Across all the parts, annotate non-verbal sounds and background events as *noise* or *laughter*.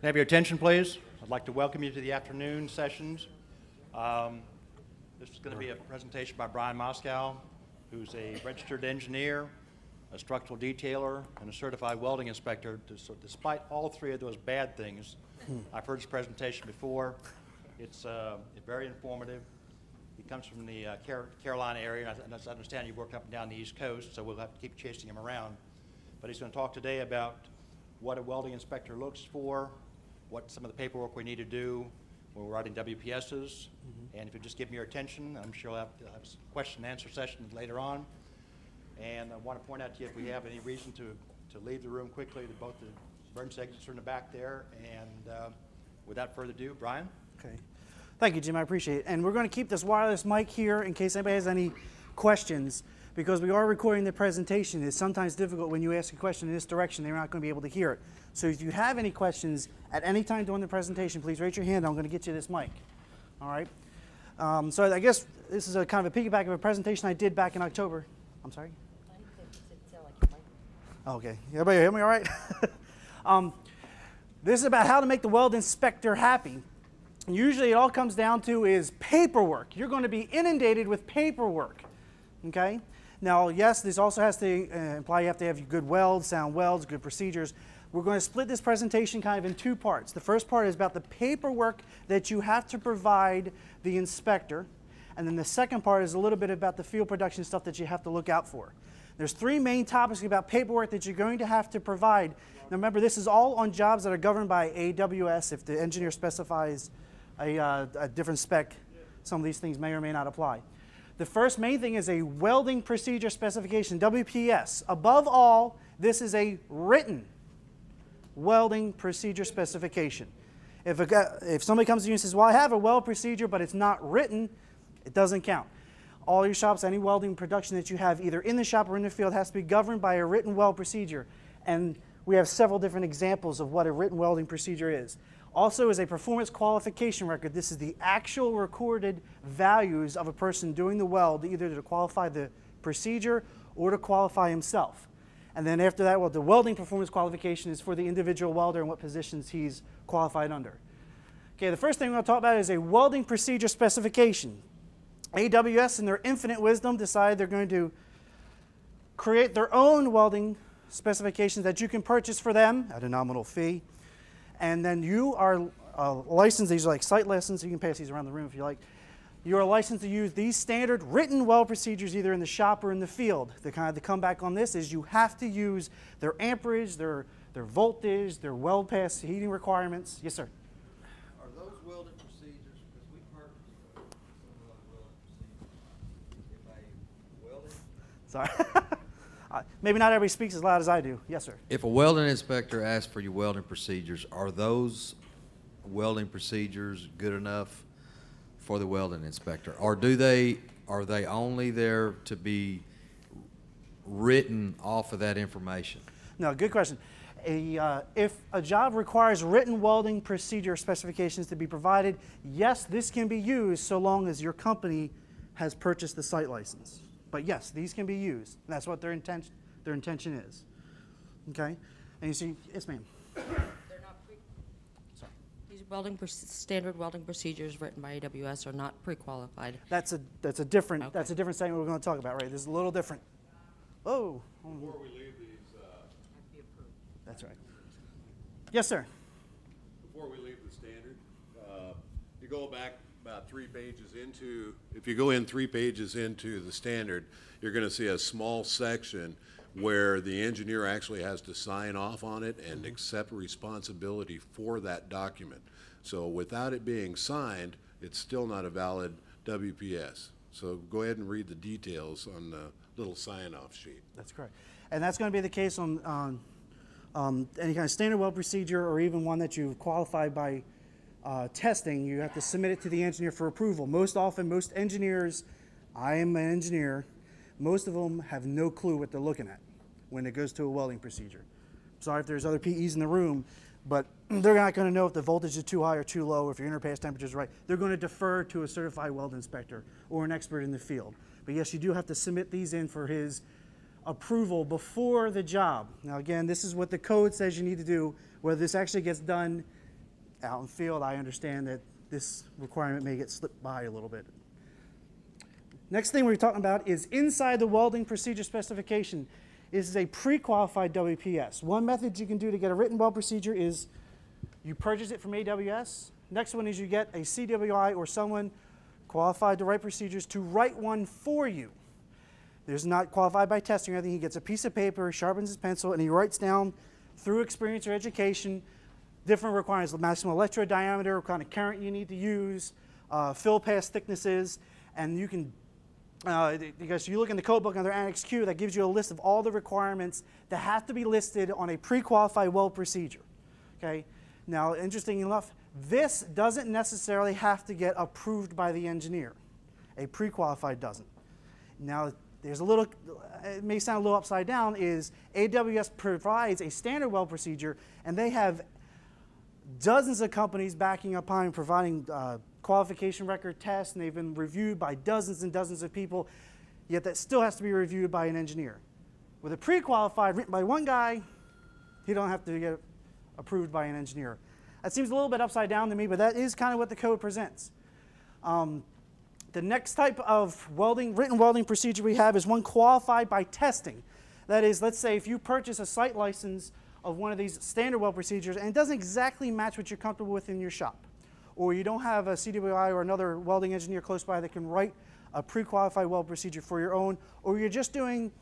Can I have your attention, please? I'd like to welcome you to the afternoon sessions. Um, This is going to be a presentation by Brian Moscow, who's a registered engineer, a structural detailer, and a certified welding inspector. So Despite all three of those bad things, I've heard his presentation before. It's uh, very informative. He comes from the uh, Car- Carolina area, and I- and as I understand, you worked up and down the East Coast, so we'll have to keep chasing him around. But he's going to talk today about what a welding inspector looks for, what some of the paperwork we need to do when we're writing WPSs. And if you just give me your attention, I'm sure we'll have, have a question and answer session later on. And I want to point out to you if we have any reason to, to leave the room quickly, that both the emergency exits are in the back there. And uh, without further ado, Brian? Okay. Thank you, Jim. I appreciate it. And we're going to keep this wireless mic here in case anybody has any questions because we are recording the presentation. It's sometimes difficult when you ask a question in this direction, they're not going to be able to hear it. So if you have any questions at any time during the presentation, please raise your hand. I'm going to get you this mic. All right? Um, so I guess this is a kind of a piggyback of a presentation I did back in October. I'm sorry? Okay. Everybody hear me all right? *laughs* um, this is about how to make the weld inspector happy. Usually it all comes down to is paperwork. You're going to be inundated with paperwork. Okay? Now, yes, this also has to uh, imply you have to have good welds, sound welds, good procedures. We're going to split this presentation kind of in two parts. The first part is about the paperwork that you have to provide the inspector. And then the second part is a little bit about the field production stuff that you have to look out for. There's three main topics about paperwork that you're going to have to provide. Now remember, this is all on jobs that are governed by AWS. If the engineer specifies a, uh, a different spec, some of these things may or may not apply. The first main thing is a welding procedure specification, WPS. Above all, this is a written welding procedure specification. If, a, if somebody comes to you and says, well, I have a weld procedure, but it's not written, it doesn't count. All your shops, any welding production that you have, either in the shop or in the field, has to be governed by a written weld procedure. And we have several different examples of what a written welding procedure is. Also is a performance qualification record. This is the actual recorded values of a person doing the weld, either to qualify the procedure or to qualify himself. And then after that, well, the welding performance qualification is for the individual welder and what positions he's qualified under. Okay, the first thing we're going to talk about is a welding procedure specification. AWS, in their infinite wisdom, decided they're going to create their own welding specifications that you can purchase for them at a nominal fee. And then you are uh, licensed, these are like site licenses, you can pass these around the room if you like. You are licensed to use these standard written well procedures either in the shop or in the field. The kind of the comeback on this is you have to use their amperage, their, their voltage, their weld pass heating requirements. Yes, sir. Are those welding procedures, because we purchased some of those welding procedures, if I welding, Sorry. *laughs* Uh, Maybe not everybody speaks as loud as I do. Yes, sir. If a welding inspector asks for your welding procedures, are those welding procedures good enough for the welding inspector? Or do they, are they only there to be written off of that information? No, good question. A, uh, if a job requires written welding procedure specifications to be provided, yes, this can be used so long as your company has purchased the site license. But yes, these can be used. That's what their intention, their intention is. Okay? And you see, yes, ma'am. They're not Sorry. these welding, standard welding procedures written by AWS are not pre-qualified. That's a that's a different Okay. that's a different segment we're going to talk about, right? This is a little different. Oh, Before we leave these, uh, that's right. Yes, sir. before we leave the standard, uh, you go back about three pages into, if you go in three pages into the standard, you're gonna see a small section where the engineer actually has to sign off on it and accept responsibility for that document. So without it being signed, it's still not a valid WPS. So go ahead and read the details on the little sign-off sheet. That's correct. And that's going to be the case on, on um, any kind of standard well procedure or even one that you've qualified by uh, testing. You have to submit it to the engineer for approval. Most often, most engineers, I am an engineer, most of them have no clue what they're looking at when it goes to a welding procedure. Sorry if there's other PEs in the room, but *clears throat* they're not going to know if the voltage is too high or too low, if your interpass temperature is right. They're going to defer to a certified weld inspector or an expert in the field. But yes, you do have to submit these in for his approval before the job. Now, again, this is what the code says you need to do. Whether this actually gets done out in field, I understand that this requirement may get slipped by a little bit. Next thing we're talking about is inside the welding procedure specification. This is a pre-qualified WPS. One method you can do to get a written weld procedure is you purchase it from AWS. Next one is you get a CWI or someone qualified to write procedures to write one for you. There's not qualified by testing or anything. He gets a piece of paper, sharpens his pencil, and he writes down through experience or education different requirements, the maximum electrode diameter, what kind of current you need to use, uh, fill pass thicknesses, and you can, uh, because you look in the code book under Annex Q, that gives you a list of all the requirements that have to be listed on a pre-qualified weld procedure. Okay. Now, interesting enough, this doesn't necessarily have to get approved by the engineer. A pre-qualified doesn't. Now, there's a little, it may sound a little upside down, is AWS provides a standard weld procedure, and they have dozens of companies backing up on providing uh, qualification record tests, and they've been reviewed by dozens and dozens of people, yet that still has to be reviewed by an engineer. With a pre-qualified written by one guy, he don't have to get approved by an engineer. That seems a little bit upside down to me, but that is kind of what the code presents. Um, the next type of welding, written welding procedure we have is one qualified by testing. That is, let's say if you purchase a site license of one of these standard weld procedures and it doesn't exactly match what you're comfortable with in your shop, or you don't have a CWI or another welding engineer close by that can write a pre-qualified weld procedure for your own, or you're just doing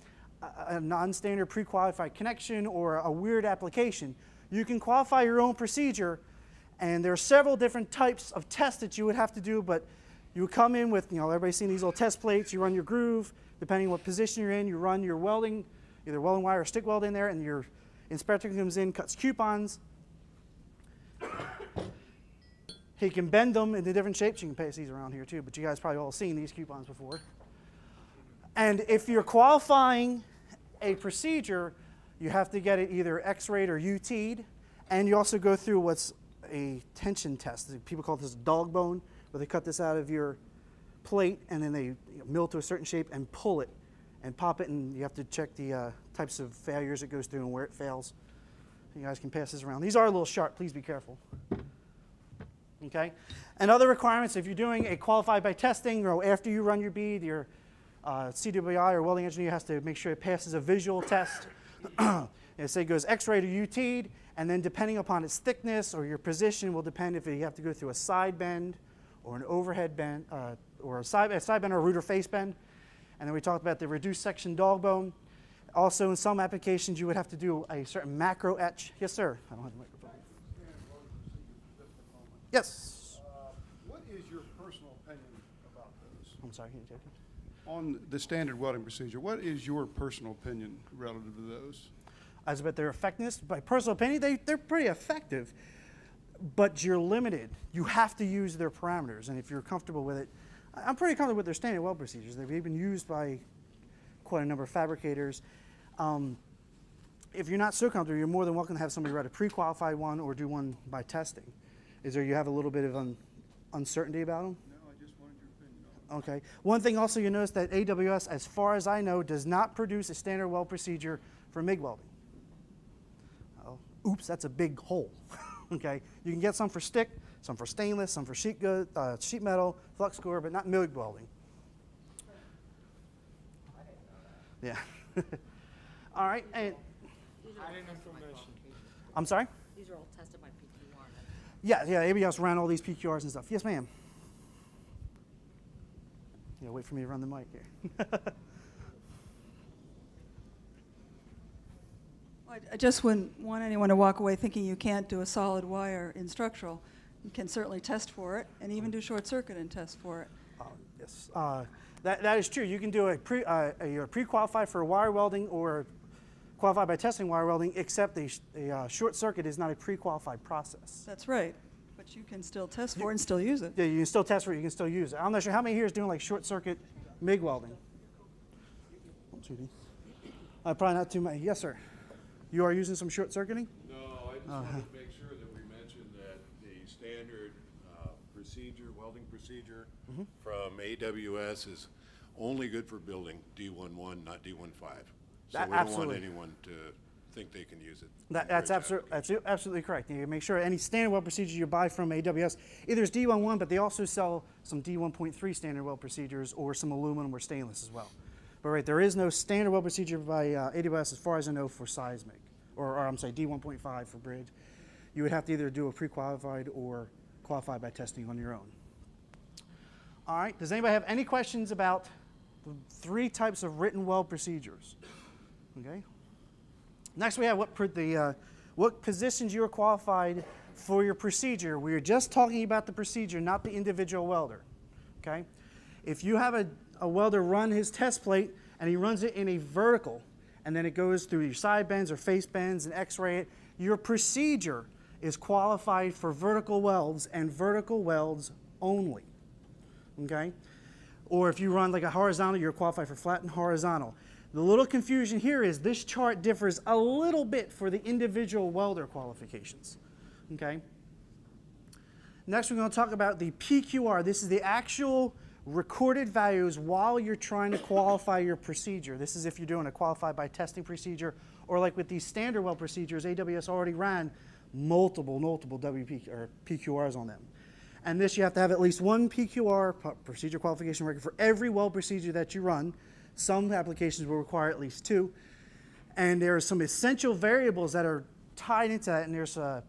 a, non-standard pre-qualified connection or a weird application, you can qualify your own procedure and there are several different types of tests that you would have to do, but you come in with, you know, everybody's seen these little test plates. You run your groove, depending on what position you're in, you run your welding, either welding wire or stick weld in there, and your inspector comes in, cuts coupons. He can bend them into different shapes. You can pass these around here too, but you guys probably all seen these coupons before. And if you're qualifying a procedure, you have to get it either X-rayed or UT'd, and you also go through what's a tension test. People call this dog bone, where they cut this out of your plate and then they you know, mill to a certain shape and pull it and pop it, and you have to check the uh, types of failures it goes through and where it fails. You guys can pass this around. These are a little sharp. Please be careful. Okay? And other requirements, if you're doing a qualified by testing or after you run your bead, your uh, CWI or welding engineer has to make sure it passes a visual test. *clears throat* and say it goes X-rayed or UT'd, and then depending upon its thickness or your position will depend if you have to go through a side bend or an overhead bend, uh, or a side, a side bend or a root or face bend. And then we talked about the reduced section dog bone. Also, in some applications, you would have to do a certain macro etch. Yes, sir. I don't have the microphone. Yes. Uh, What is your personal opinion about those? I'm sorry. Can you take it? On the standard welding procedure, what is your personal opinion relative to those? As about their effectiveness, by personal opinion, they, they're pretty effective, but you're limited. You have to use their parameters, and if you're comfortable with it, I'm pretty comfortable with their standard weld procedures. They've been used by quite a number of fabricators. Um, if you're not so comfortable, you're more than welcome to have somebody write a pre-qualified one or do one by testing. Is there you have a little bit of un, uncertainty about them? No, I just wanted your opinion on. Okay. One thing also you notice that AWS, as far as I know, does not produce a standard weld procedure for MIG welding. Oh, oops, that's a big hole. *laughs* okay. You can get some for stick, some for stainless, some for sheet good, uh, sheet metal, flux core, but not MIG welding. Yeah. *laughs* all right. And I'm sorry. These are all tested by PQR. Yeah, yeah. AWS ran all these PQRs and stuff. Yes, ma'am. Yeah, wait for me to run the mic here. *laughs* I I just wouldn't want anyone to walk away thinking you can't do a solid wire in structural. You can certainly test for it, and even do short circuit and test for it. Uh, Yes, uh, that, that is true. You can do a pre, uh, a- you're pre-qualified for wire welding or qualify by testing wire welding, except the, sh- uh, short circuit is not a pre-qualified process. That's right, but you can still test for it and still use it. Yeah, you can still test for it, you can still use it. I'm not sure how many here is doing like short circuit MIG welding. Judy. Uh, probably not too many. Yes, sir. You are using some short circuiting? No, I just wanted to make sure that we mentioned that the standard uh, procedure, welding Mm-hmm. from AWS is only good for building D1.1, not D1.5. So That- we don't want anyone to think they can use it. That, that's absolutely, that's absolutely correct. You make sure any standard well procedure you buy from AWS, either is D1.1, but they also sell some D1.3 standard well procedures or some aluminum or stainless as well. But right, there is no standard well procedure by uh, AWS as far as I know for seismic, or, or I'm sorry, D1.5 for bridge. You would have to either do a pre-qualified or qualified by testing on your own. All right, does anybody have any questions about the three types of written weld procedures? Okay, Next, we have what, the, uh, what positions you are qualified for your procedure. We are just talking about the procedure, not the individual welder. Okay? If you have a, a welder run his test plate and he runs it in a vertical, and then it goes through your side bends or face bends and x-ray it, your procedure is qualified for vertical welds and vertical welds only. Okay? Or if you run like a horizontal, you're qualified for flat and horizontal. The little confusion here is this chart differs a little bit for the individual welder qualifications. Okay? Next, we're going to talk about the PQR. This is the actual recorded values while you're trying to qualify your procedure. This is if you're doing a qualified by testing procedure, or like with these standard weld procedures, AWS already ran multiple, multiple WP or PQRs on them. And this, you have to have at least one PQR, procedure qualification record, for every weld procedure that you run. Some applications will require at least two. And there are some essential variables that are tied into that, and there's a,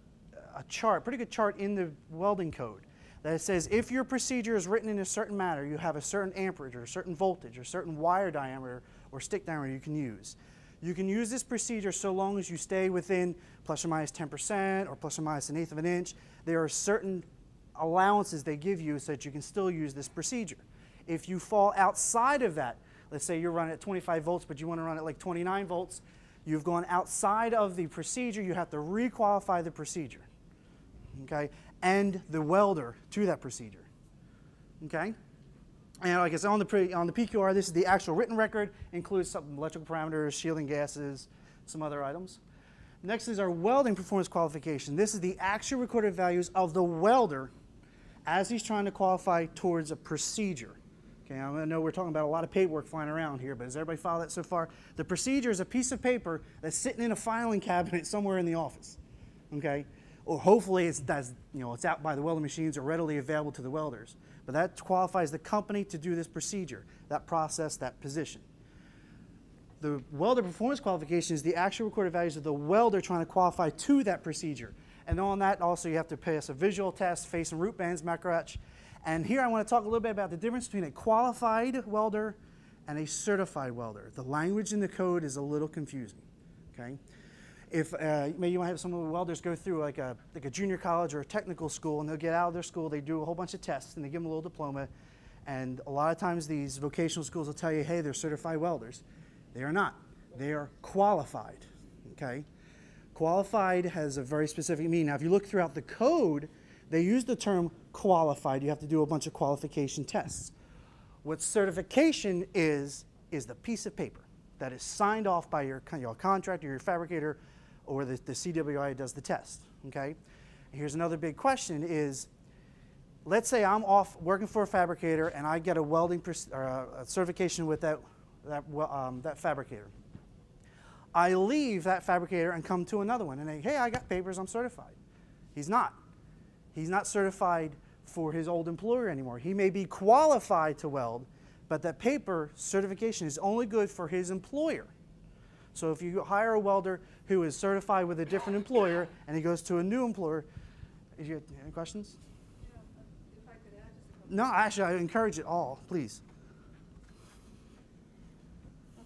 a chart, pretty good chart in the welding code that says if your procedure is written in a certain manner, you have a certain amperage or a certain voltage or a certain wire diameter or stick diameter you can use. You can use this procedure so long as you stay within plus or minus 10% or plus or minus an eighth of an inch. There are certain allowances they give you so that you can still use this procedure. If you fall outside of that, let's say you're running at 25 volts, but you want to run at like 29 volts, you've gone outside of the procedure, you have to requalify the procedure, okay, and the welder to that procedure, okay? And like I said, on the, on the PQR, this is the actual written record, includes some electrical parameters, shielding gases, some other items. Next is our welding performance qualification. This is the actual recorded values of the welder as he's trying to qualify towards a procedure. Okay, I know we're talking about a lot of paperwork flying around here, but does everybody follow that so far? The procedure is a piece of paper that's sitting in a filing cabinet somewhere in the office. Okay, or hopefully it's that's, you know it's out by the welding machines or readily available to the welders. But that qualifies the company to do this procedure, that process, that position. The welder performance qualification is the actual recorded values of the welder trying to qualify to that procedure. And on that, also, you have to pass a visual test, face and root bands, macro etch. And here I want to talk a little bit about the difference between a qualified welder and a certified welder. The language in the code is a little confusing. Okay? If uh, maybe you might have some of the welders go through like a, like a junior college or a technical school, and they'll get out of their school, they do a whole bunch of tests, and they give them a little diploma. And a lot of times these vocational schools will tell you, hey, they're certified welders. They are not. They are qualified. Okay? Qualified has a very specific meaning. Now, if you look throughout the code, they use the term qualified. You have to do a bunch of qualification tests. What certification is, is the piece of paper that is signed off by your, your contractor, your fabricator, or the, the CWI does the test. Okay? Here's another big question is, let's say I'm off working for a fabricator and I get a welding or a certification with that, that, um, that fabricator. I leave that fabricator and come to another one and say, hey, I got papers, I'm certified. He's not. He's not certified for his old employer anymore. He may be qualified to weld, but that paper certification is only good for his employer. So if you hire a welder who is certified with a different employer and he goes to a new employer, any questions? No, actually, I encourage it all, please.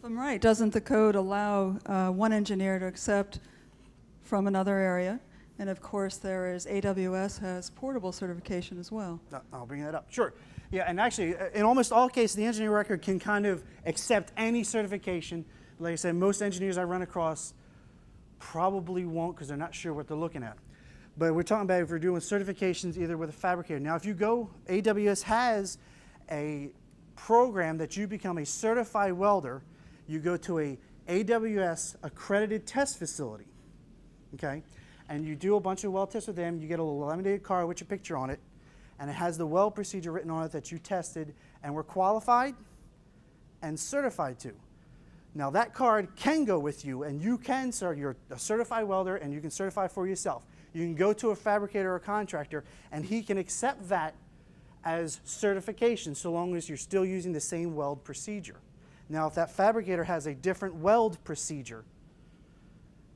I'm right, doesn't the code allow uh, one engineer to accept from another area? And of course, there is AWS has portable certification as well. I'll bring that up. Sure. Yeah, and actually, uh, in almost all cases, the engineer record can kind of accept any certification. Like I said, most engineers I run across probably won't because they're not sure what they're looking at. But we're talking about if we're doing certifications either with a fabricator. Now, if you go, AWS has a program that you become a certified welder. You go to a AWS accredited test facility. Okay? and you do a bunch of weld tests with them. You get a little laminated card with your picture on it, and it has the weld procedure written on it that you tested and were qualified and certified to. Now that card can go with you, and you can, sir, you're a certified welder, and you can certify for yourself. You can go to a fabricator or contractor, and he can accept that as certification, so long as you're still using the same weld procedure. Now, if that fabricator has a different weld procedure,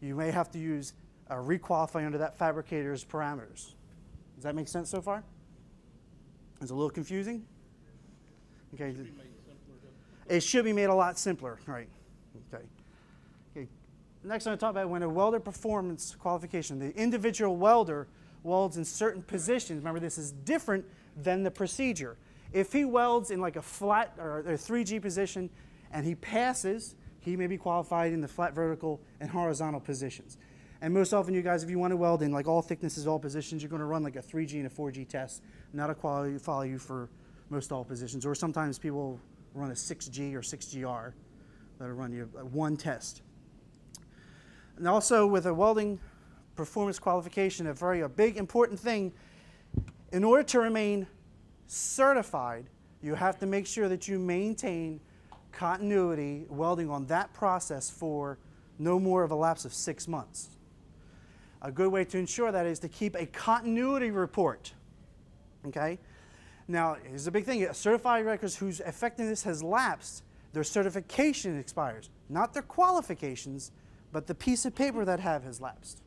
you may have to use a requalify under that fabricator's parameters. Does that make sense so far? It's a little confusing. Okay. It should be made a lot simpler, right? Okay. Okay. Next, I'm going to talk about when a welder performance qualification. The individual welder welds in certain positions. Remember, this is different than the procedure. If he welds in like a flat or a 3G position and he passes, he may be qualified in the flat vertical and horizontal positions. And most often, you guys, if you want to weld in like all thicknesses, all positions, you're going to run like a 3G and a 4G test. Not a quality follow you for most all positions. Or sometimes people run a 6G or 6GR that'll run you one test. And also with a welding performance qualification, a very a big important thing, in order to remain certified, you have to make sure that you maintain continuity welding on that process for no more of a lapse of six months. A good way to ensure that is to keep a continuity report. Okay? Now, here's a big thing. Certified records whose effectiveness has lapsed, their certification expires. Not their qualifications, but the piece of paper that have has lapsed.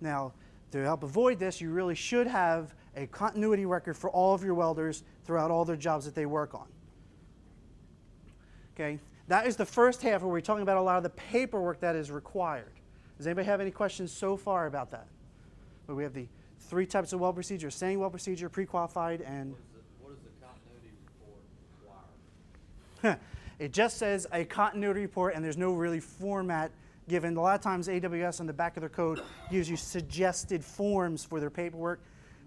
Now, to help avoid this, you really should have a continuity record for all of your welders throughout all their jobs that they work on. Okay, that is the first half where we're talking about a lot of the paperwork that is required. Does anybody have any questions so far about that? But we have the three types of well procedure, standing well procedure, pre-qualified, and... What does the continuity report require? *laughs* it just says a continuity report, and there's no really format given. A lot of times AWS on the back of their code gives you suggested forms for their paperwork.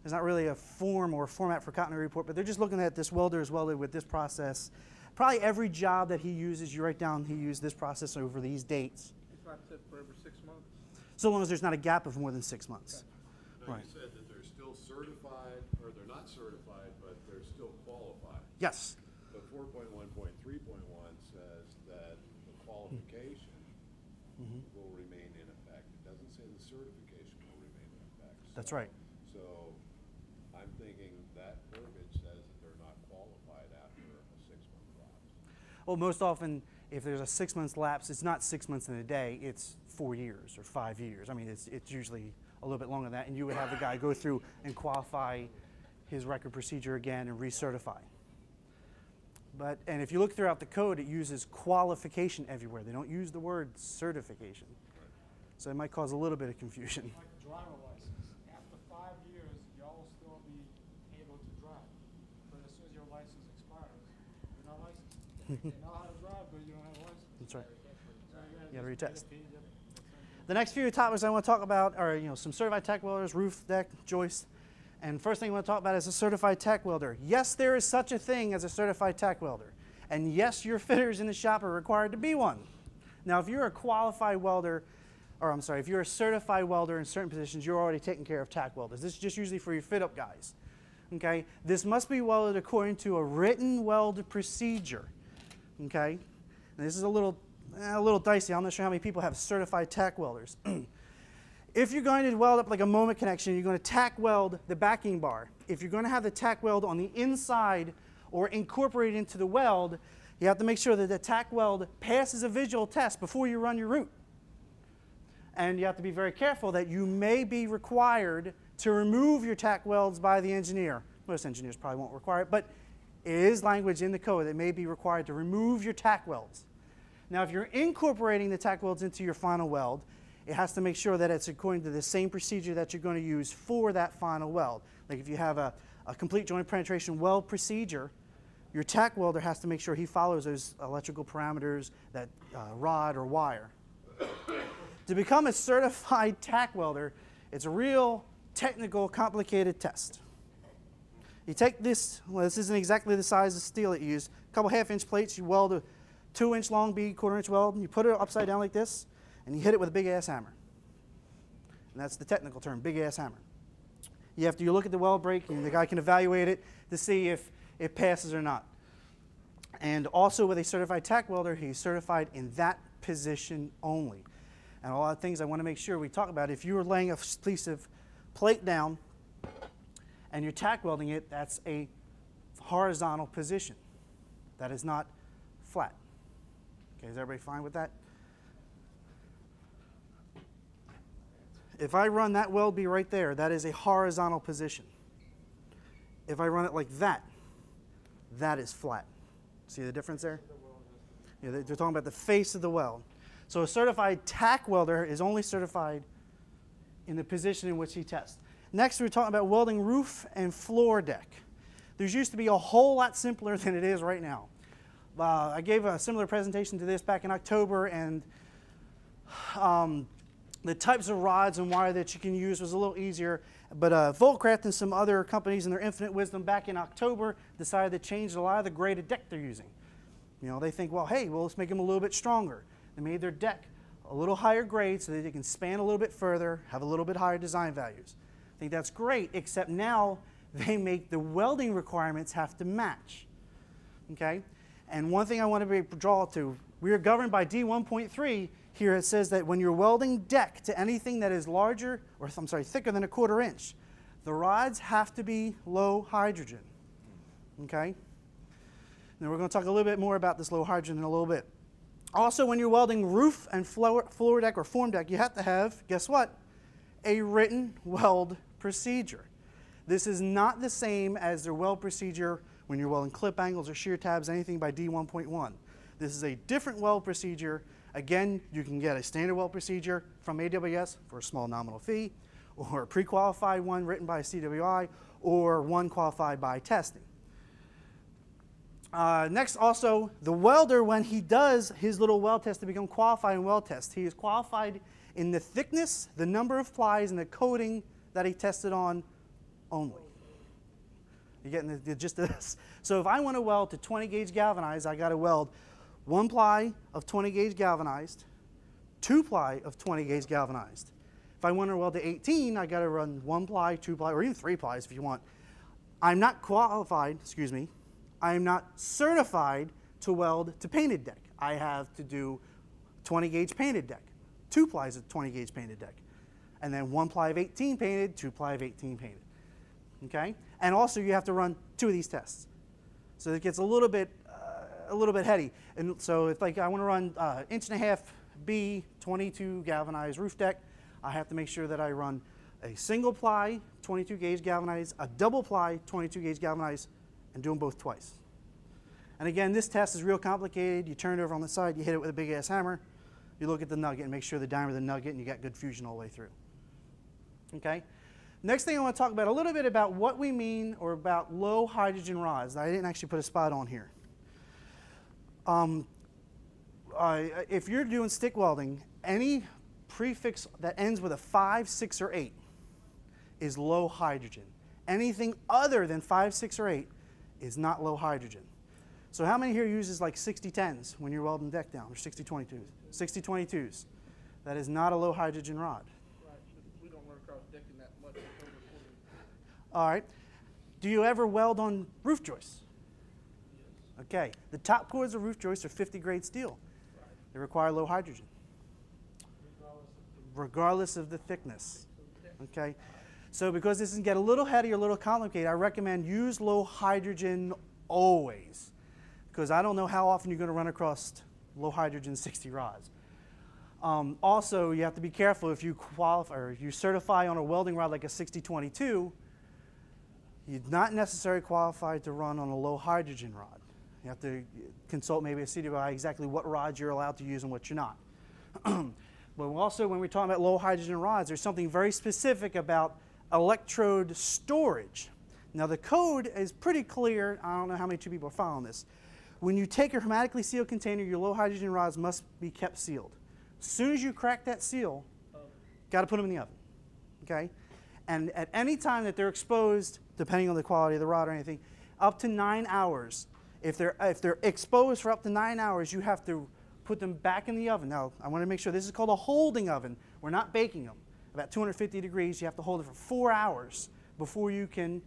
There's not really a form or a format for continuity report, but they're just looking at this welder is welded with this process. Probably every job that he uses, you write down he used this process over these dates. for every six months? So long as there's not a gap of more than six months. Now, Right. you said that they're still certified, or they're not certified, but they're still qualified. Yes. But four point one point three point one says that the qualification Mm-hmm. will remain in effect. It doesn't say the certification will remain in effect. That's right. So I'm thinking that verbiage says that they're not qualified after a six-month lapse. Well, most often, if there's a six months lapse, it's not six months in a day, it's four years or five years. I mean, it's, it's usually a little bit longer than that, and you would have the guy go through and qualify his record procedure again and recertify. But, and if you look throughout the code, it uses qualification everywhere. They don't use the word certification. So it might cause a little bit of confusion. Like a driver license, after five years, y'all will still be able to drive. But as soon as your license expires, you're not licensed. You know how to drive, but you don't have a license. That's right. You You gotta retest. The next few topics I want to talk about are, you know, some certified tack welders, roof, deck, joist. And first thing I want to talk about is a certified tack welder. Yes, there is such a thing as a certified tack welder. And yes, your *laughs* fitters in the shop are required to be one. Now, if you're a qualified welder, or I'm sorry, if you're a certified welder in certain positions, you're already taking care of tack welders. This is just usually for your fit up guys. Okay? This must be welded according to a written weld procedure. Okay? And this is a little, eh, a little dicey. I'm not sure how many people have certified tack welders. *clears throat* if you're going to weld up like a moment connection, you're going to tack weld the backing bar. If you're going to have the tack weld on the inside or incorporated into the weld, you have to make sure that the tack weld passes a visual test before you run your root. And you have to be very careful that you may be required to remove your tack welds by the engineer. Most engineers probably won't require it, but is language in the code that may be required to remove your tack welds. Now, if you're incorporating the tack welds into your final weld, it has to make sure that it's according to the same procedure that you're going to use for that final weld. Like if you have a, a complete joint penetration weld procedure, your tack welder has to make sure he follows those electrical parameters, that uh, rod or wire. to become a certified tack welder, it's a real technical, complicated test. You take this, well, this isn't exactly the size of steel that you use, a couple half inch plates, you weld a two inch long bead, quarter inch weld, and you put it upside down like this, and you hit it with a big ass hammer. And that's the technical term, big ass hammer. You have to you look at the weld break, and the guy can evaluate it to see if it passes or not. And also with a certified tack welder, he's certified in that position only. And a lot of things I want to make sure we talk about. If you are laying a piece of plate down and you're tack welding it, that's a horizontal position. That is not flat. Okay, is everybody fine with that? If I run that weld be right there, that is a horizontal position. If I run it like that, that is flat. See the difference there? Yeah, they're talking about the face of the weld. So a certified tack welder is only certified in the position in which he tests. Next, we're talking about welding roof and floor deck. There's used to be a whole lot simpler *laughs* than it is right now. Uh, I gave a similar presentation to this back in October, and um, the types of rods and wire that you can use was a little easier. But uh, Vulcraft and some other companies in their infinite wisdom back in October decided to change a lot of the graded deck they're using. You know, they think, well, hey, well, let's make them a little bit stronger. They made their deck a little higher grade so that they can span a little bit further, have a little bit higher design values. I think that's great, except now they make the welding requirements have to match. Okay? And one thing I want to be, draw to, we are governed by D1.3. Here it says that when you're welding deck to anything that is larger, or I'm sorry, thicker than a quarter inch, the rods have to be low hydrogen. Okay? Now we're going to talk a little bit more about this low hydrogen in a little bit. Also, when you're welding roof and floor, floor deck or form deck, you have to have, guess what? A written weld procedure. This is not the same as their weld procedure when you're welding clip angles or shear tabs, anything by D1.1. This is a different weld procedure. Again, you can get a standard weld procedure from AWS for a small nominal fee, or a pre-qualified one written by CWI, or one qualified by testing. Uh, next, also, the welder, when he does his little weld test to become qualified in weld test, he is qualified in the thickness, the number of plies, and the coating that he tested on only. You getting the, the gist of this? So if I want to weld to 20 gauge galvanized, I got to weld one ply of 20 gauge galvanized, two ply of 20 gauge galvanized. If I want to weld to 18, I got to run one ply, two ply, or even three plies if you want. I'm not qualified, excuse me, I am not certified to weld to painted deck. I have to do 20 gauge painted deck, two plies of 20 gauge painted deck, and then one ply of 18 painted, two ply of 18 painted. Okay? And also you have to run two of these tests. So it gets a little bit, uh, a little bit heady. And so if like I want to run uh, inch and a half B 22 galvanized roof deck, I have to make sure that I run a single ply 22 gauge galvanized, a double ply 22 gauge galvanized, and do them both twice. And again, this test is real complicated. You turn it over on the side, you hit it with a big ass hammer, you look at the nugget and make sure the diameter of the nugget and you got good fusion all the way through. Okay? Next thing I want to talk about a little bit about what we mean or about low hydrogen rods. I didn't actually put a spot on here. Um, uh, if you're doing stick welding, any prefix that ends with a 5, 6, or 8 is low hydrogen. Anything other than 5, 6, or 8 is not low hydrogen. So how many here uses like 6010s when you're welding deck down, or 6022s? 6022s. That is not a low hydrogen rod. Right, we don't run across decking that much All right. Do you ever weld on roof joists? Okay. The top chords of roof joists are 50 grade steel. They require low hydrogen, regardless of the thickness. Okay. So because this can get a little heady or a little complicated, I recommend use low hydrogen always. Because I don't know how often you're going to run across low hydrogen 60 rods. Um, also, you have to be careful if you qualify or if you certify on a welding rod like a 6022, you're not necessarily qualified to run on a low hydrogen rod. You have to consult maybe a CWI exactly what rods you're allowed to use and what you're not. *clears throat* but also, when we're talking about low hydrogen rods, there's something very specific about electrode storage. Now, the code is pretty clear. I don't know how many two people are following this. When you take a hermetically sealed container, your low hydrogen rods must be kept sealed. As soon as you crack that seal, got to put them in the oven. Okay? And at any time that they're exposed, depending on the quality of the rod or anything, up to nine hours. If they're, if they're exposed for up to nine hours, you have to put them back in the oven. Now, I want to make sure this is called a holding oven. We're not baking them. About 250 degrees, you have to hold it for four hours before you can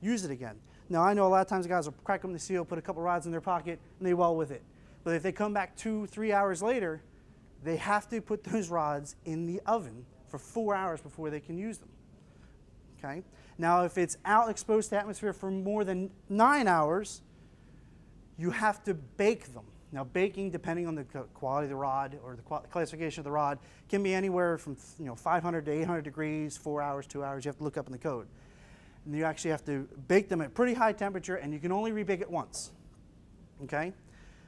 use it again. Now, I know a lot of times guys will crack open the seal, put a couple rods in their pocket, and they weld with it. But if they come back two, three hours later, they have to put those rods in the oven for four hours before they can use them. Okay? Now, if it's out exposed to atmosphere for more than nine hours, you have to bake them. Now, baking, depending on the quality of the rod or the classification of the rod, can be anywhere from you know 500 to 800 degrees, four hours, two hours. You have to look up in the code. And you actually have to bake them at pretty high temperature, and you can only rebake it once. Okay?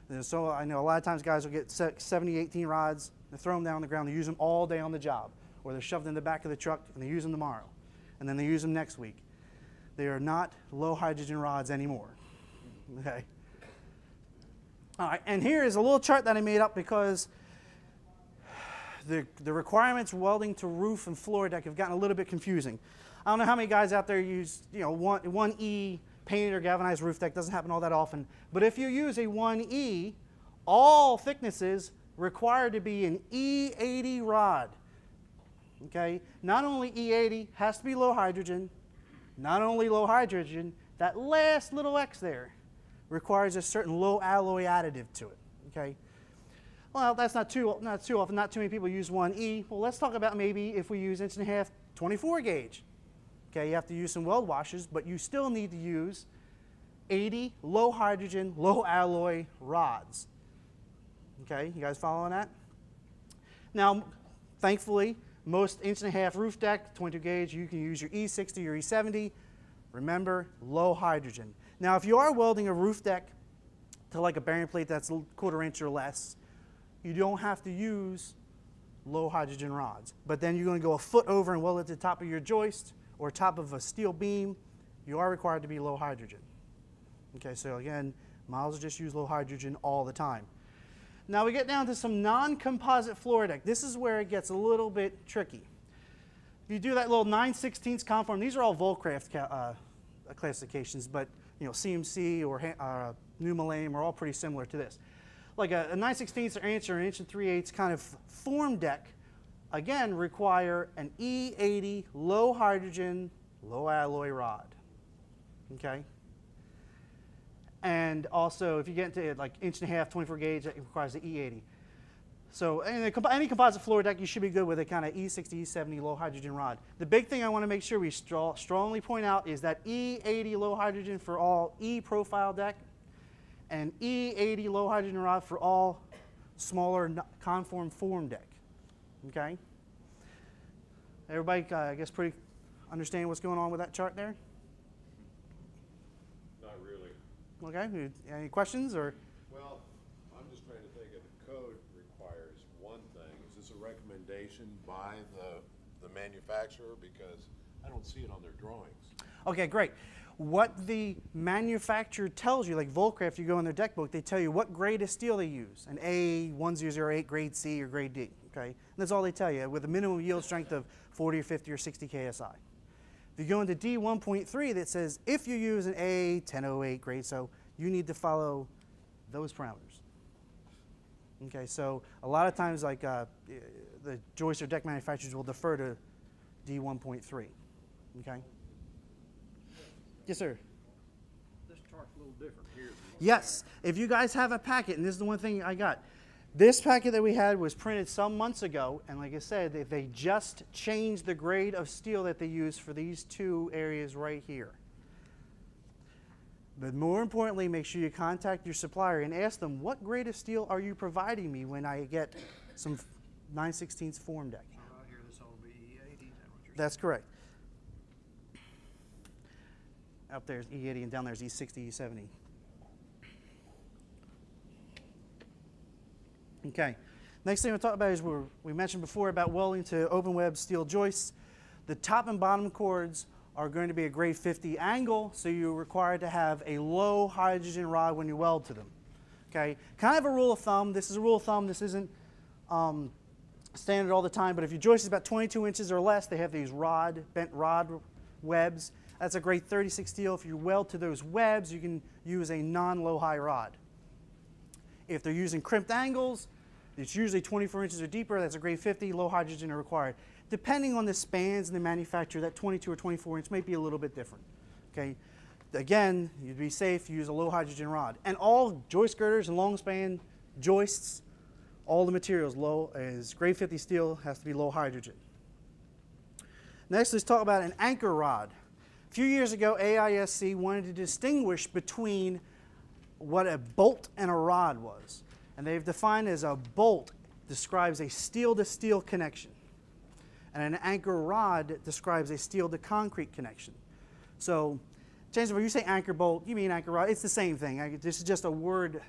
And so I know a lot of times guys will get 70, 18 rods, they throw them down on the ground, they use them all day on the job, or they're shoved in the back of the truck and they use them tomorrow, and then they use them next week. They are not low hydrogen rods anymore. Okay? All right, and here is a little chart that I made up because the, the requirements welding to roof and floor deck have gotten a little bit confusing. I don't know how many guys out there use, you know, one, 1E painted or galvanized roof deck. Doesn't happen all that often. But if you use a 1E, all thicknesses require to be an E80 rod. Okay? Not only E80 has to be low hydrogen, not only low hydrogen, that last little X there requires a certain low alloy additive to it. Okay? Well, that's not too, not too often. Not too many people use 1E. Well, let's talk about maybe if we use inch and a half 24 gauge. Okay, you have to use some weld washers, but you still need to use 80 low hydrogen, low alloy rods. Okay, you guys following that? Now, thankfully, most inch and a half roof deck, 22 gauge, you can use your E60 or E70. Remember, low hydrogen. Now, if you are welding a roof deck to like a bearing plate that's a quarter inch or less, you don't have to use low hydrogen rods. But then you're going to go a foot over and weld to the top of your joist or top of a steel beam, you are required to be low hydrogen. Okay, so again, models just use low hydrogen all the time. Now we get down to some non-composite floor deck. This is where it gets a little bit tricky. You do that little 9 16 conform, these are all Vulcraft uh, classifications, but you know, CMC or uh, Numa-Lame are all pretty similar to this. Like a, a 9 16 or inch or an inch and 3 eighths kind of form deck, again, require an E80 low hydrogen, low alloy rod. Okay? And also, if you get into like inch and a half, 24 gauge, that requires the E80. So any, any composite floor deck, you should be good with a kind of E60, E70 low hydrogen rod. The big thing I want to make sure we strongly point out is that E80 low hydrogen for all E profile deck and E80 low hydrogen rod for all smaller conform form deck. Okay? Everybody, uh, I guess, pretty understand what's going on with that chart there? Not really. Okay. Any questions or? Well, I'm just trying to think of the code requires one thing. Is this a recommendation by the, the manufacturer? Because I don't see it on their drawings. Okay, great. What the manufacturer tells you, like Vulcraft, you go in their deck book, they tell you what grade of steel they use, an A1008, grade C, or grade D. Okay, and that's all they tell you, with a minimum yield strength of 40 or 50 or 60 KSI. If you go into D1.3, that says if you use an A1008 grade, so you need to follow those parameters. Okay, so a lot of times, like uh, the joist or deck manufacturers will defer to D1.3. Okay. Yes, sir. This chart's a little different here. Yes, if you guys have a packet, and this is the one thing I got. This packet that we had was printed some months ago, and like I said, they just changed the grade of steel that they use for these two areas right here. But more importantly, make sure you contact your supplier and ask them, what grade of steel are you providing me when I get some 9 16 form deck? here this will be E80, That's correct. Up there's E80 and down there's E60, E70. Okay. Next thing we'll talk about is we mentioned before about welding to open web steel joists. The top and bottom chords are going to be a grade 50 angle, so you're required to have a low hydrogen rod when you weld to them. Okay, kind of a rule of thumb. This is a rule of thumb. This isn't um, standard all the time, but if your joist is about 22 inches or less, they have these rod, bent rod webs. That's a grade 36 steel. If you weld to those webs, you can use a non-low high rod. If they're using crimped angles, it's usually 24 inches or deeper. That's a grade 50. Low hydrogen are required depending on the spans and the manufacturer, that 22 or 24 inch may be a little bit different. Okay, again, you'd be safe, use a low hydrogen rod. And all joist girders and long span joists, all the materials low is grade 50 steel has to be low hydrogen. Next, let's talk about an anchor rod. A few years ago, AISC wanted to distinguish between what a bolt and a rod was. And they've defined as a bolt describes a steel to steel connection. And an anchor rod describes a steel to concrete connection. So, chances when you say anchor bolt, you mean anchor rod. It's the same thing. This is just a word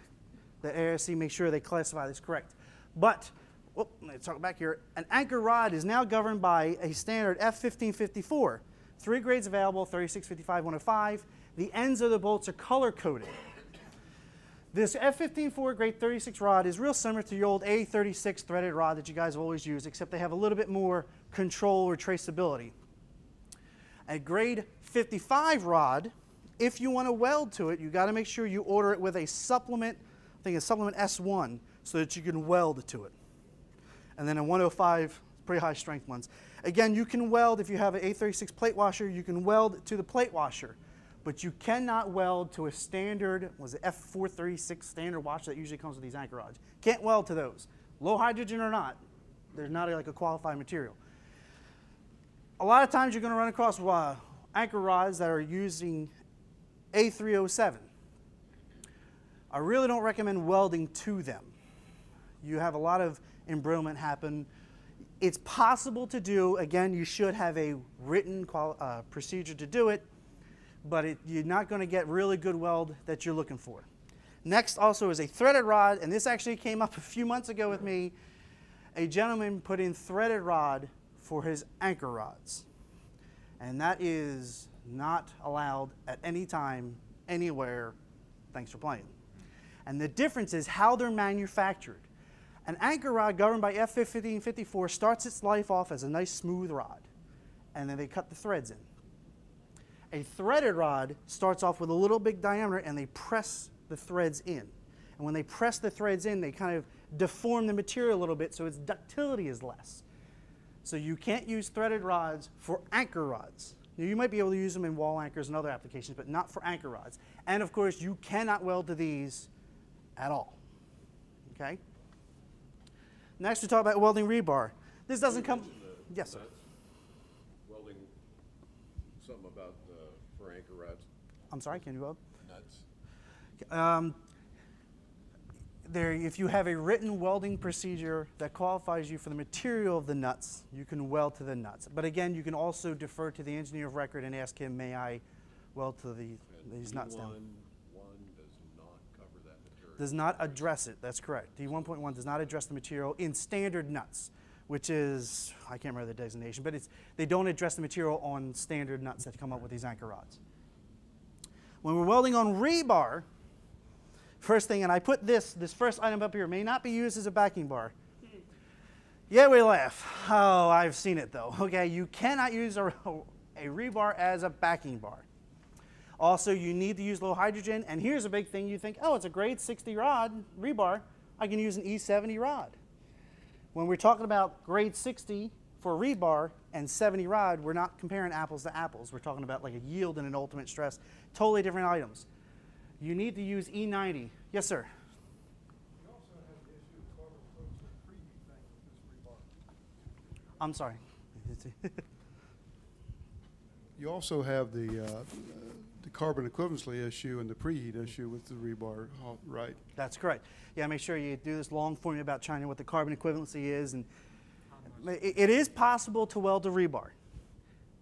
that AISC makes sure they classify this correct. But, whoop, let's talk back here. An anchor rod is now governed by a standard F1554. Three grades available 3655, 105. The ends of the bolts are color coded. This F-15-4 grade 36 rod is real similar to the old A36 threaded rod that you guys always use, except they have a little bit more control or traceability. A grade 55 rod, if you want to weld to it, you got to make sure you order it with a supplement, I think a supplement S1, so that you can weld to it. And then a 105, pretty high strength ones. Again, you can weld, if you have an A36 plate washer, you can weld to the plate washer but you cannot weld to a standard, was it F436 standard washer that usually comes with these anchor rods. Can't weld to those. Low hydrogen or not, there's not a, like a qualified material. A lot of times you're going to run across uh, anchor rods that are using A307. I really don't recommend welding to them. You have a lot of embrittlement happen. It's possible to do. Again, you should have a written uh, procedure to do it but it, you're not going to get really good weld that you're looking for. Next also is a threaded rod, and this actually came up a few months ago with me. A gentleman put in threaded rod for his anchor rods. And that is not allowed at any time, anywhere. Thanks for playing. And the difference is how they're manufactured. An anchor rod governed by F1554 starts its life off as a nice smooth rod, and then they cut the threads in. A threaded rod starts off with a little big diameter and they press the threads in. And when they press the threads in, they kind of deform the material a little bit so its ductility is less. So you can't use threaded rods for anchor rods. Now, you might be able to use them in wall anchors and other applications, but not for anchor rods. And of course, you cannot weld to these at all. Okay? Next, we talk about welding rebar. This doesn't come. Yes, sir. Welding, something about for anchor rods? I'm sorry, can you weld? Nuts. Um, there, if you have a written welding procedure that qualifies you for the material of the nuts, you can weld to the nuts. But again, you can also defer to the engineer of record and ask him, may I weld to the, these nuts down? One does not cover that material. Does not address it, that's correct. D1.1 does not address the material in standard nuts, which is, I can't remember the designation, but it's, they don't address the material on standard nuts that come up with these anchor rods. When we're welding on rebar, first thing, and I put this, this first item up here, may not be used as a backing bar. Yeah, we laugh. Oh, I've seen it though. *laughs* Okay, you cannot use a, a rebar as a backing bar. Also, you need to use low hydrogen, and here's a big thing you think, oh, it's a grade 60 rod, rebar, I can use an E70 rod. When we're talking about grade 60 for rebar and 70 rod, we're not comparing apples to apples. We're talking about like a yield and an ultimate stress, totally different items. You need to use E90. Yes, sir. You also have the issue of carbon equivalent preheat thing with this rebar. I'm sorry. You also have the, uh, the carbon equivalency issue and the preheat issue with the rebar, right? That's correct. Yeah, make sure you do this long form about China, what the carbon equivalency is. and it, is possible to weld a rebar.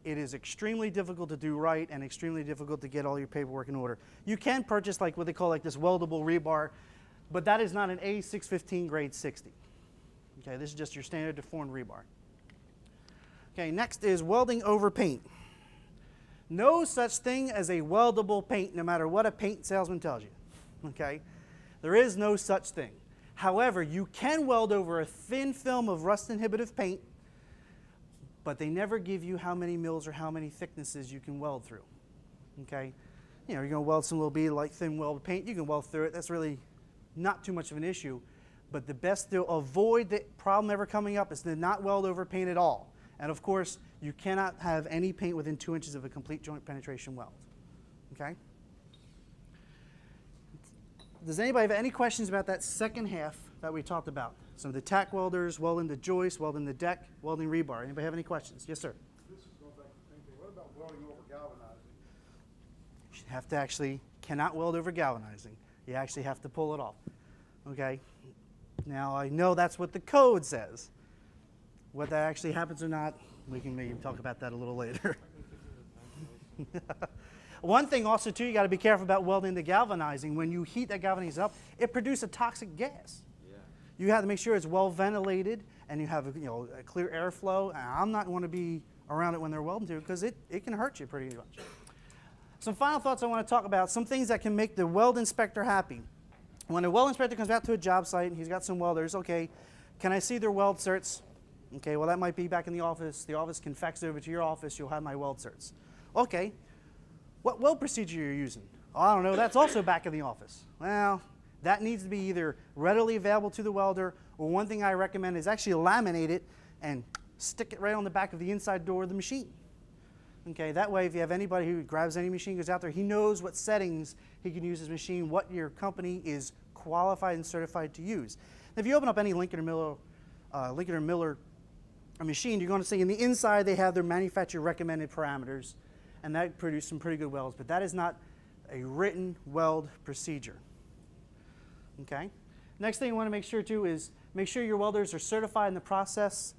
It is extremely difficult to do right and extremely difficult to get all your paperwork in order. You can purchase like what they call like this weldable rebar, but that is not an A615 grade 60. Okay, this is just your standard deformed rebar. Okay, next is welding over paint. No such thing as a weldable paint, no matter what a paint salesman tells you. Okay? There is no such thing. However, you can weld over a thin film of rust inhibitive paint, but they never give you how many mils or how many thicknesses you can weld through. Okay? You know, you're going to weld some little bead like thin weld paint, you can weld through it. That's really not too much of an issue. But the best to avoid the problem ever coming up is to not weld over paint at all. And of course, you cannot have any paint within two inches of a complete joint penetration weld. Okay? Does anybody have any questions about that second half that we talked about? Some of the tack welders, welding the joist, welding the deck, welding rebar. Anybody have any questions? Yes, sir. This is going back to the same thing. What about welding over galvanizing? You have to actually, cannot weld over galvanizing. You actually have to pull it off. Okay? Now, I know that's what the code says. What that actually happens or not, we can maybe talk about that a little later. *laughs* One thing also too, you got to be careful about welding the galvanizing. When you heat that galvanizing up, it produces a toxic gas. You have to make sure it's well ventilated and you have you know a clear airflow. And I'm not going to be around it when they're welding to because it, it can hurt you pretty much. Some final thoughts I want to talk about. Some things that can make the weld inspector happy. When a weld inspector comes out to a job site and he's got some welders, okay, can I see their weld certs? Okay, well that might be back in the office. The office can fax it over to your office. You'll have my weld certs. Okay, what weld procedure you're using? Oh, I don't know. That's also back in the office. Well, that needs to be either readily available to the welder, or one thing I recommend is actually laminate it and stick it right on the back of the inside door of the machine. Okay, that way if you have anybody who grabs any machine, goes out there, he knows what settings he can use his machine, what your company is qualified and certified to use. If you open up any Lincoln or Miller, uh, Lincoln or Miller machine, you're going to see in the inside they have their manufacturer recommended parameters, and that produces some pretty good welds, but that is not a written weld procedure. Okay? Next thing you want to make sure too is make sure your welders are certified in the process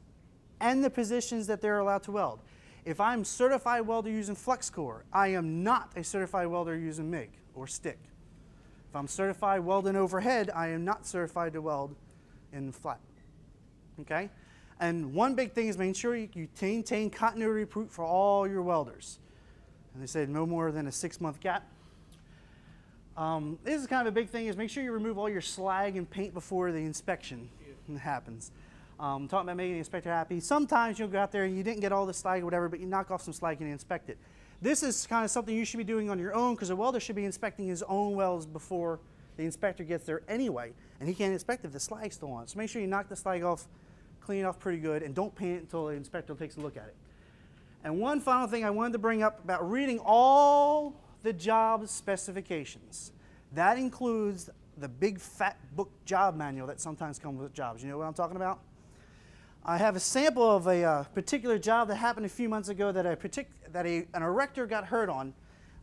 and the positions that they're allowed to weld. If I'm certified welder using flux core, I am not a certified welder using MIG or stick. If I'm certified welding overhead, I am not certified to weld in flat. Okay? And one big thing is making sure you, you maintain continuity proof for all your welders. And they said no more than a six month gap. Um, this is kind of a big thing is make sure you remove all your slag and paint before the inspection *laughs* happens. Um, talking about making the inspector happy. Sometimes you'll go out there and you didn't get all the slag or whatever, but you knock off some slag and inspect it. This is kind of something you should be doing on your own because a welder should be inspecting his own welds before the inspector gets there anyway. And he can't inspect if the slag's still on. So make sure you knock the slag off, clean it off pretty good, and don't paint it until the inspector takes a look at it. And one final thing I wanted to bring up about reading all the job specifications. That includes the big fat book job manual that sometimes comes with jobs. You know what I'm talking about? I have a sample of a uh, particular job that happened a few months ago that, a that a, an erector got hurt on,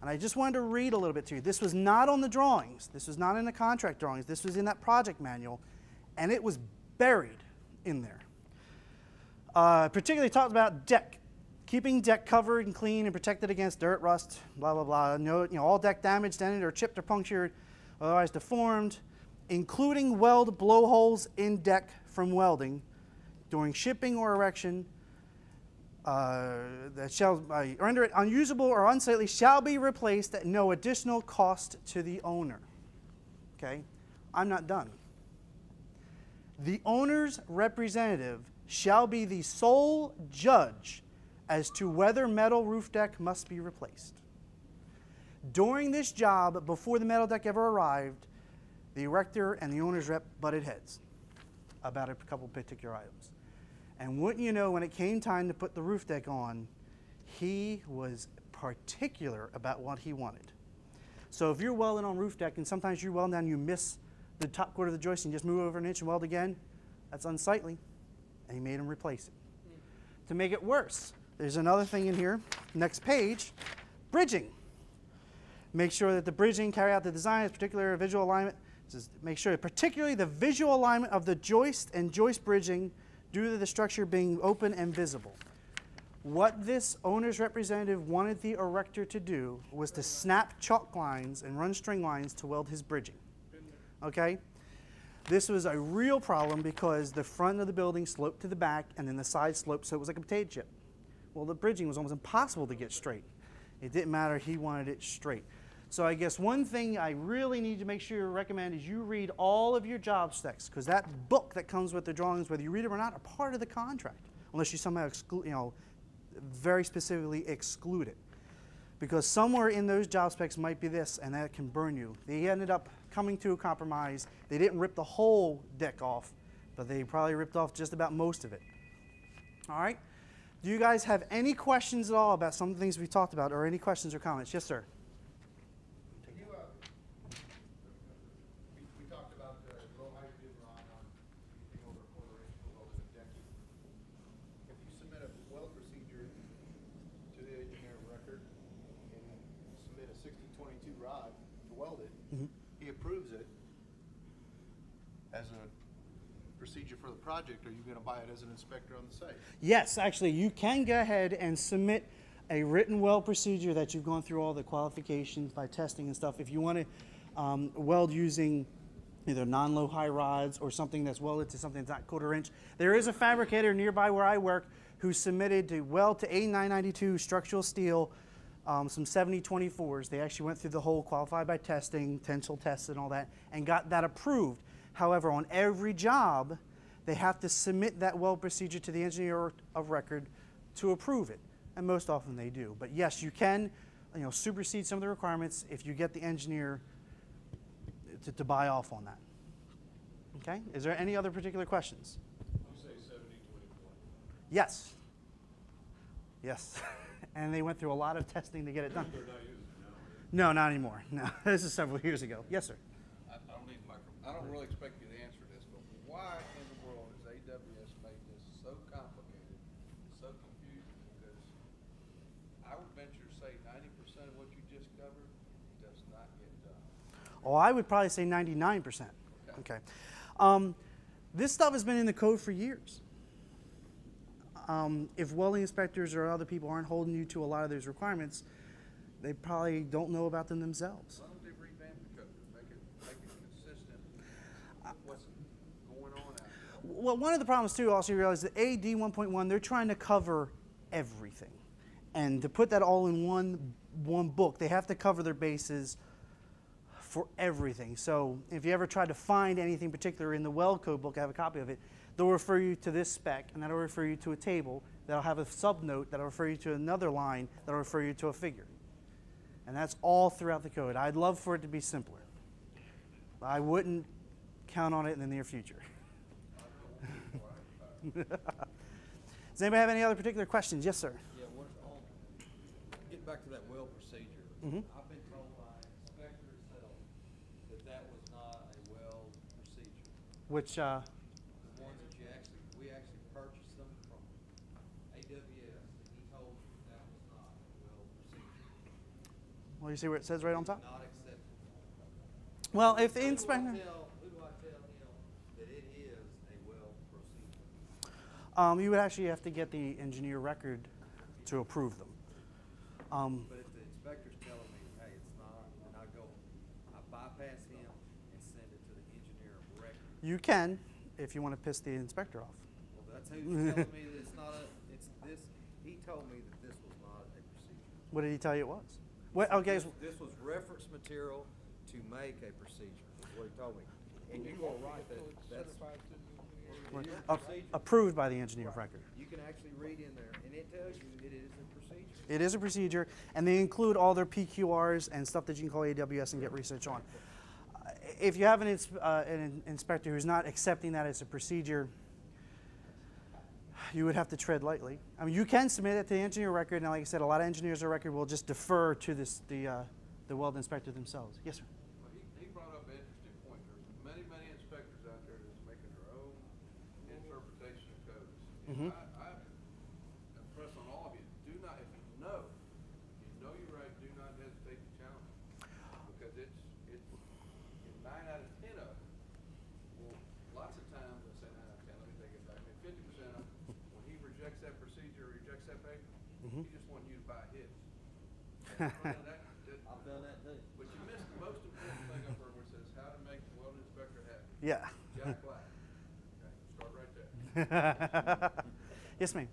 and I just wanted to read a little bit to you. This was not on the drawings. This was not in the contract drawings. This was in that project manual, and it was buried in there. Uh, particularly talked about deck keeping deck covered and clean and protected against dirt, rust, blah, blah, blah. No, you know, all deck damaged, dented, or chipped or punctured, otherwise deformed, including weld blowholes in deck from welding during shipping or erection uh, that shall uh, render it unusable or unsightly shall be replaced at no additional cost to the owner. Okay, I'm not done. The owner's representative shall be the sole judge as to whether metal roof deck must be replaced. During this job, before the metal deck ever arrived, the erector and the owner's rep butted heads about a couple particular items. And wouldn't you know, when it came time to put the roof deck on, he was particular about what he wanted. So if you're welding on roof deck and sometimes you're welding down, you miss the top quarter of the joist and just move over an inch and weld again, that's unsightly. And he made him replace it. Mm. To make it worse, there's another thing in here. Next page, bridging. Make sure that the bridging carry out the design, particular visual alignment. Make sure, particularly the visual alignment of the joist and joist bridging due to the structure being open and visible. What this owner's representative wanted the erector to do was to snap chalk lines and run string lines to weld his bridging. Okay? This was a real problem because the front of the building sloped to the back and then the side sloped so it was like a potato chip. Well, the bridging was almost impossible to get straight. It didn't matter, he wanted it straight. So I guess one thing I really need to make sure you recommend is you read all of your job specs because that book that comes with the drawings, whether you read it or not, are part of the contract, unless you somehow exclude, you know, very specifically exclude it. Because somewhere in those job specs might be this, and that can burn you. They ended up coming to a compromise. They didn't rip the whole deck off, but they probably ripped off just about most of it. All right? Do you guys have any questions at all about some of the things we talked about, or any questions or comments? Yes, sir. Can you, uh, procedure for the project, are you gonna buy it as an inspector on the site? Yes, actually, you can go ahead and submit a written weld procedure that you've gone through all the qualifications by testing and stuff. If you want to um, weld using either non-low high rods or something that's welded to something that's not quarter inch, there is a fabricator nearby where I work who submitted to weld to A992 structural steel um, some 7024s. They actually went through the whole qualified by testing, tensile tests, and all that, and got that approved. However, on every job, they have to submit that well procedure to the engineer of record to approve it, and most often they do. But yes, you can, you know, supersede some of the requirements if you get the engineer to, to buy off on that. Okay. Is there any other particular questions? You say seventy, twenty-four. Yes. Yes. *laughs* and they went through a lot of testing to get it done. Not using it now. No, not anymore. *laughs* No, this is several years ago. Yes, sir. I, I don't need a. I don't really expect you to answer this, but why in the world has AWS made this so complicated, so confusing? Because I would venture to say ninety percent of what you just covered does not get done. Oh, I would probably say 99%. Okay. Um, this stuff has been in the code for years. Um, if welding inspectors or other people aren't holding you to a lot of those requirements, they probably don't know about them themselves. Why don't they revamp the code, make it, make it consistent what's going on out there? Well, one of the problems too, also you realize that a D1.1, they're trying to cover everything. And to put that all in one, one book, they have to cover their bases for everything. So if you ever try to find anything particular in the well code book, I have a copy of it, they'll refer you to this spec, and that'll refer you to a table, that'll have a subnote, that'll refer you to another line, that'll refer you to a figure. And that's all throughout the code. I'd love for it to be simpler. I wouldn't count on it in the near future. *laughs* Does anybody have any other particular questions? Yes, sir. Yeah, what, on, get back to that well procedure. Mm -hmm been told by inspector itself that that was not a well procedure. Which, uh, The ones that you actually, we actually purchased them from AWS, and he told me that was not well you see where it says right on top? Not acceptable. Well, if the Who do inspector, tell- Who do I tell him that it is a well procedure? um, you would actually have to get the engineer record to approve them. Um, But if the inspector's telling me, hey, it's not, then I go, I bypass him and send it to the engineer of record. You can, if you want to piss the inspector off. Well, that's who's telling me that it's not a, it's this, he told me that this was not a procedure. What did he tell you it was? What, oh, okay, This- This was reference material to make a procedure, is what he told me. And you are right, that, that's. a a- procedure. approved by the engineer of record. You can actually read in there, and it tells you it is a procedure. It is a procedure, and they include all their PQRs and stuff that you can call AWS and get research on. If you have an, uh, an inspector who's not accepting that as a procedure, you would have to tread lightly. I mean, you can submit it to the engineer record, and like I said, a lot of engineers of record will just defer to this, the, uh, the weld inspector themselves. Yes, sir. Well, he, he brought up an interesting point. There's many, many inspectors out there that's making their own interpretation of codes. Mhm. I, I impress on all of you, do not, if you know, you know you're right, do not hesitate to challenge. Because it's, it's, in nine out of ten of them, well, lots of times, I say nine out of ten, let me take it back, maybe fifty percent of them, when he rejects that procedure, or rejects that paper, he just wants you to buy his. Well, that- that- I've done that too. But you missed the most important thing I've heard, which says *laughs* how to make the welding inspector happy. Yeah. Jack Black. Okay, start right there. *laughs* yes, ma'am.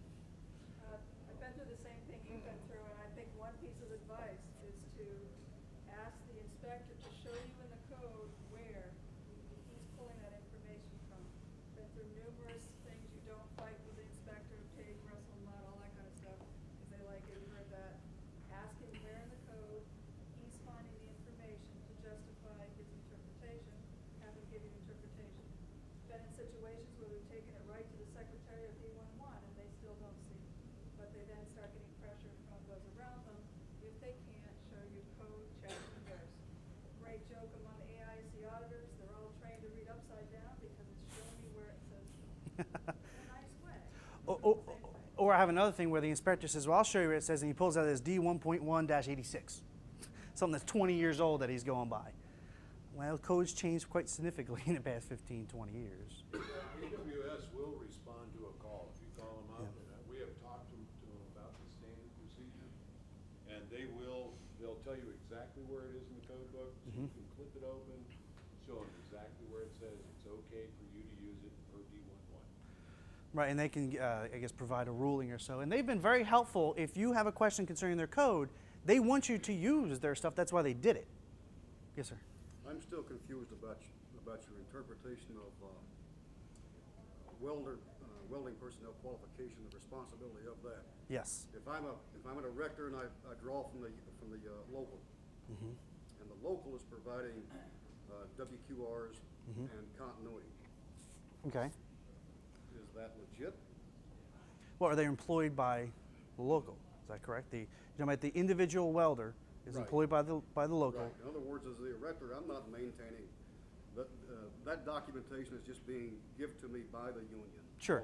Or I have another thing where the inspector says, well, I'll show you what it says, and he pulls out this D1.1-86, something that's 20 years old that he's going by. Well, code's changed quite significantly *laughs* in the past 15, 20 years. Yeah, AWS will respond to a call if you call them up. Yeah. Uh, we have talked to, to, them about the standard procedure, and they will, they'll tell you exactly where it is in the code book. So mm -hmm. You mm-hmm. can clip it open, show them Right, and they can, uh, I guess, provide a ruling or so. And they've been very helpful. If you have a question concerning their code, they want you to use their stuff. That's why they did it. Yes, sir. I'm still confused about, y- about your interpretation of uh, welder, uh, welding personnel qualification, the responsibility of that. Yes. If I'm a, if I'm an erector and I, I draw from the, from the uh, local, Mm-hmm. and the local is providing uh, WQRs Mhm. and continuity, Okay. That legit? Well, are they employed by the local? Is that correct? The, you know, the individual welder is Right. employed by the, by the local. Right. In other words, as the erector, I'm not maintaining, that, uh, that documentation is just being given to me by the union. Sure.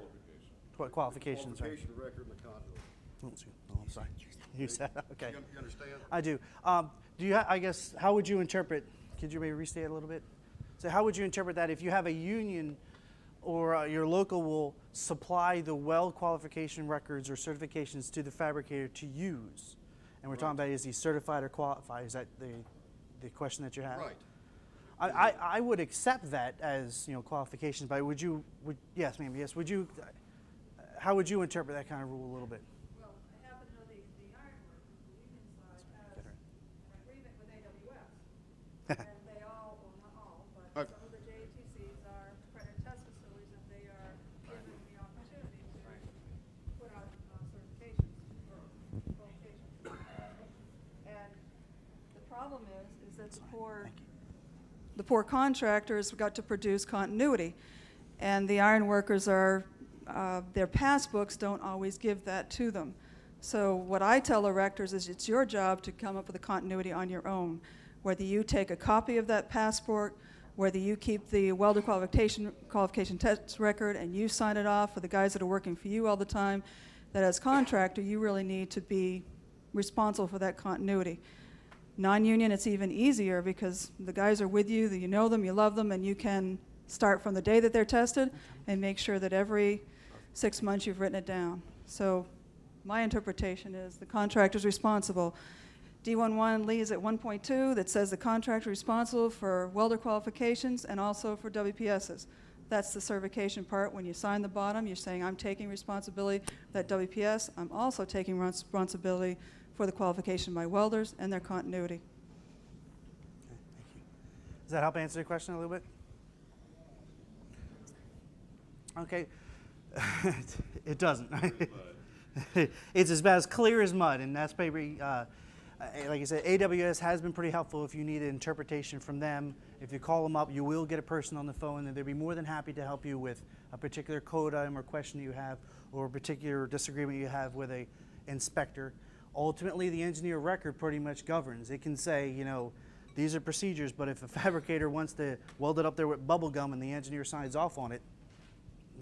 What qualifications are? Qualification record and the continuity. Oh, oh, I'm sorry. You said, okay. You understand? I do. Um, do you, I guess, how would you interpret, could you maybe restate it a little bit? So how would you interpret that if you have a union or uh, your local will supply the well qualification records or certifications to the fabricator to use? And we're talking about is he certified or qualified? Is that the, the question that you have? Right. I, I, I would accept that as, you know, qualifications, but would you, would, yes, ma'am, yes, would you, uh, how would you interpret that kind of rule a little bit? Well, I happen to know the, the ironworkers, the union side has an agreement with AWS. And they all, well, not all, but Uh, some of the JTCs are credit test facilities and they are given the opportunity to put out uh, certifications or qualifications. And the problem is, is that the poor, the poor contractors got to produce continuity. And the iron workers are, uh, their passbooks don't always give that to them. So what I tell erectors is it's your job to come up with a continuity on your own. Whether you take a copy of that passport, whether you keep the welder qualification, qualification test record and you sign it off for the guys that are working for you all the time, that as contractor, you really need to be responsible for that continuity. Non-union, it's even easier because the guys are with you, you know them, you love them, and you can start from the day that they're tested and make sure that every six months you've written it down. So my interpretation is the contractor contractor's responsible. D1.1 leaves at 1.2 that says the contractor is responsible for welder qualifications and also for WPSs. That's the certification part. When you sign the bottom, you're saying, I'm taking responsibility that WPS. I'm also taking responsibility for the qualification of my welders and their continuity. Does that help answer your question a little bit? Okay. *laughs* it doesn't. *laughs* it's about as clear as mud, and that's maybe, uh, like I said, AWS has been pretty helpful if you need an interpretation from them. If you call them up, you will get a person on the phone, and they'll be more than happy to help you with a particular code item or question you have, or a particular disagreement you have with a inspector. Ultimately, the engineer record pretty much governs. It can say, you know, these are procedures, but if a *laughs* fabricator wants to weld it up there with bubble gum and the engineer signs off on it,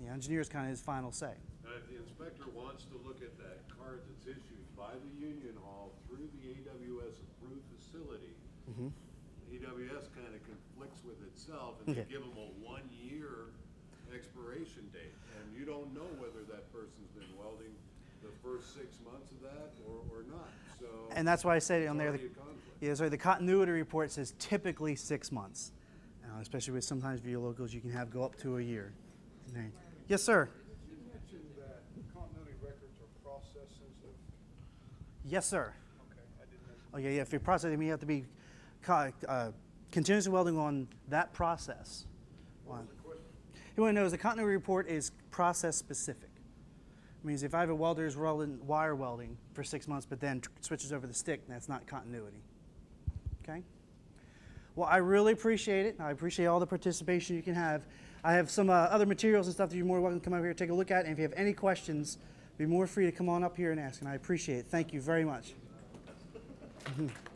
the engineer is kind of his final say. Now, if the inspector wants to look at that card that's issued by the union hall through the AWS approved facility, Mhm. AWS kind of conflicts with itself and they Okay. give them a one-year expiration date. And you don't know whether that person's been welding the first six months of that or, or not, so. And that's why I said it's on there, the, yeah, sorry, the continuity report says typically six months. Uh, especially with sometimes via locals, you can have go up to a year. Okay. Yes, sir. You mentioned that continuity records are process sensitive. Yes, sir. Okay, I didn't. Oh, yeah, yeah. If you're processing, you have to be uh, continuously welding on that process. What was the question? He want to know is the continuity report is process specific. Means if I have a welder who's welding, wire welding for six months, but then switches over the stick, that's not continuity. Okay? Well, I really appreciate it. I appreciate all the participation you can have. I have some uh, other materials and stuff that you're more welcome to come over here take a look at. And if you have any questions, be more free to come on up here and ask. And I appreciate it. Thank you very much. *laughs*